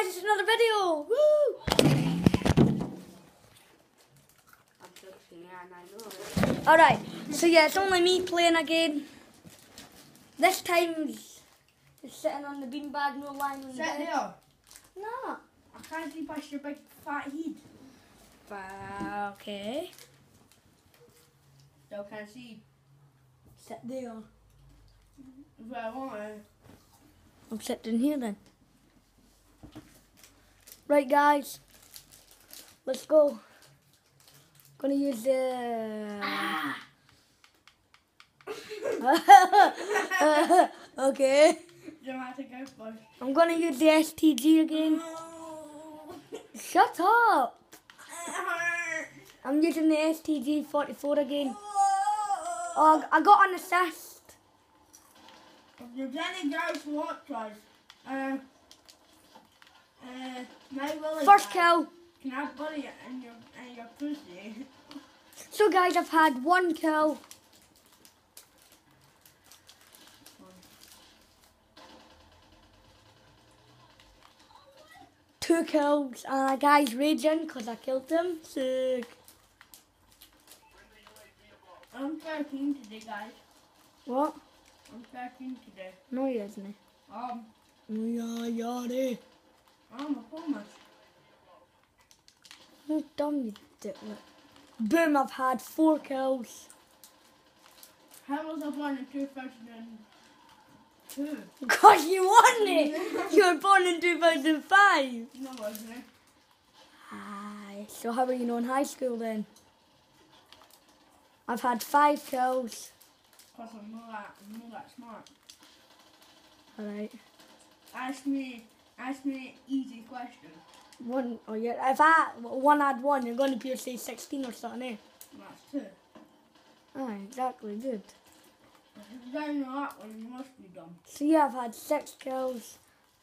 guys, it's another video. Woo! I'm fixing it and I know. Alright, so yeah, it's only me playing again. This time, it's sitting on the beanbag, no lying on the bed. there. No. I can't see past your big fat head. Bah, okay. Still can't see. Sit there. Where am I want. I'm sitting here then. Right, guys. Let's go. Gonna use the. okay. Dramatic. I'm gonna use the STG again. Shut up. I'm using the STG 44 again. Oh, I got an assist. Any girls who watch us, uh, First kill. Can I bury it in your, in your pussy? So, guys, I've had one kill. Two kills, and a guy's raging because I killed him. Sick. I'm 13 today, guys. What? I'm 13 today. No, he isn't. Um, yeah, yeah. I'm a promise. No, dumb you did Boom, I've had four kills. How was I born in 2002? Because you won it! you were born in 2005. No, wasn't it? Aye. So how were you know in high school then? I've had five kills. Because I'm not that, I'm not that smart. Alright. Ask me, ask me an easy question. One, oh yeah, if I, one had one, you're going to be, say, 16 or something, eh? That's two. Aye, exactly, good. If you don't know that one, you must be dumb. Yeah, I've had six kills.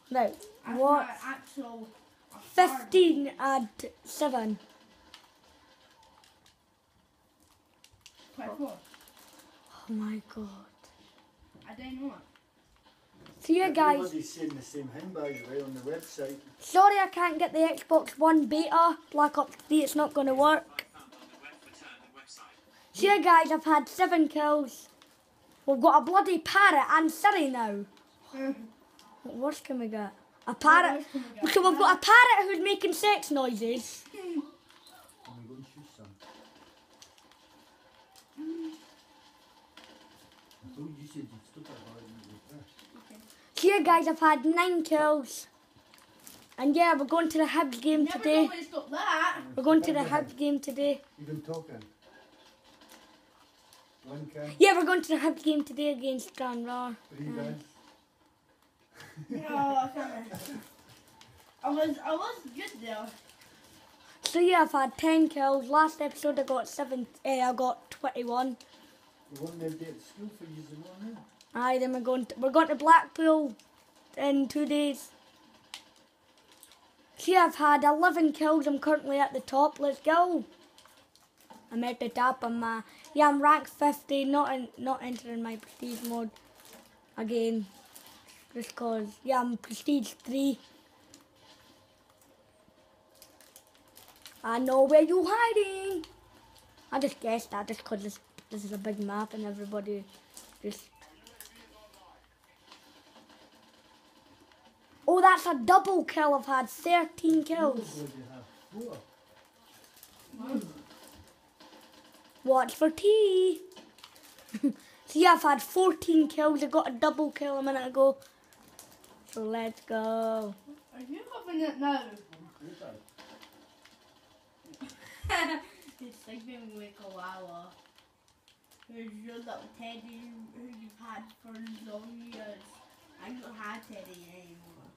That's what? actual 15 and 7. Quite four. Oh my god. I don't know it. So you guys, Everybody's saying the same thing, by the way, on the website. sorry I can't get the Xbox One beta. Black Ops 3, it's not going to work. So yeah, guys, I've had seven kills. We've got a bloody parrot and Siri now. What worse can we get? A parrot. worse we get? So we've got a parrot who's making sex noises. I'm going to shoot some. I thought you said you'd stop it by the So yeah, guys, I've had nine kills. And yeah, we're going to the Hibs game Never today. know when to stop that. We're going to the Hibs game today. You've been talking. One can. Yeah, we're going to the Hibs game today against Stranraer. Three guys. No, I can't. I was, I was good there. So yeah, I've had ten kills. Last episode I got seven. Eh, I got twenty-one. School for morning. Aye, then we're going. To, we're going to Blackpool in two days. See, I've had eleven kills. I'm currently at the top. Let's go. I'm at the top. I'm yeah, I'm rank fifty. Not in, not entering my prestige mode again. Just cause yeah, I'm prestige three. I know where you hiding. I just guessed that just cause this is a big map and everybody just Oh, that's a double kill. I've had 13 kills. What do you have? Four. Watch for tea. so yeah, I've had 14 kills. I got a double kill a minute ago. So let's go. Are you having it now? it's like been like a while. Who's your little teddy who you've had for long years? I don't have teddy anymore.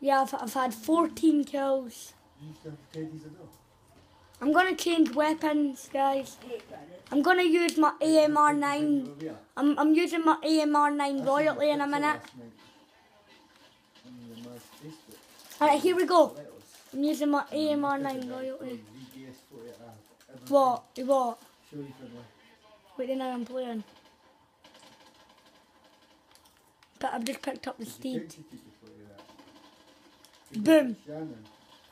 Yeah, I've, I've had 14 kills. You used to have teddies at all. I'm gonna change weapons, guys. I'm gonna use my AMR 9. You were there. I'm, I'm using my AMR 9 I royally in a minute. last night on your ma's Facebook. Alright, here we go. I'm using my AMR 9 Picture royally. from VGS 48 hours. Everything. What? What? Show you for the Wait, then I'm playing. But I've just picked up the steed. text it before you that? Boom.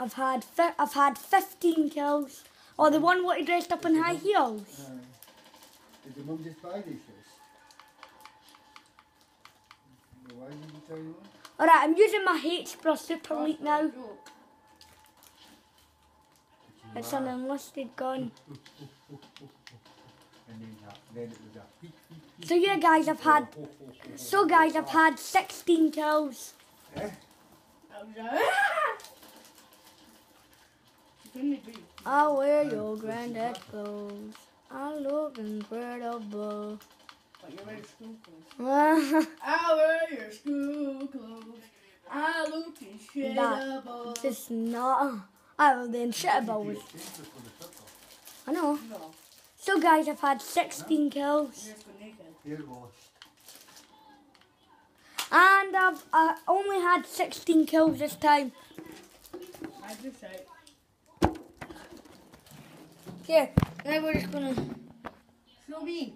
I've had I've had 15 kills. Oh, the mm. one what he dressed up in high heels. Did your mum just buy these shoes? Why did you tell you? Alright, I'm using my H-Pro Super Elite now. It's an enlisted gun. So yeah, guys, I've had. So guys, I've had 16 kills. oh. Eh? I was like, She couldn't be. I wear your granddad clothes. I look incredible. But you're wearing school clothes. this I wear your school clothes. I look incredible. is not. I will then shit about it. Expensive for the football. I know. No, So guys, I've had 16 kills. And I've uh, only had 16 kills this time. Here, now we're just gonna. Show me.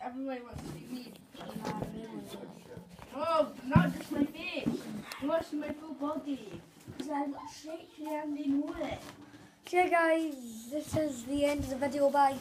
Everybody wants to see me. Oh, not just my face. See my full body. Because I've got straight and they know it. Okay guys, this is the end of the video. Bye.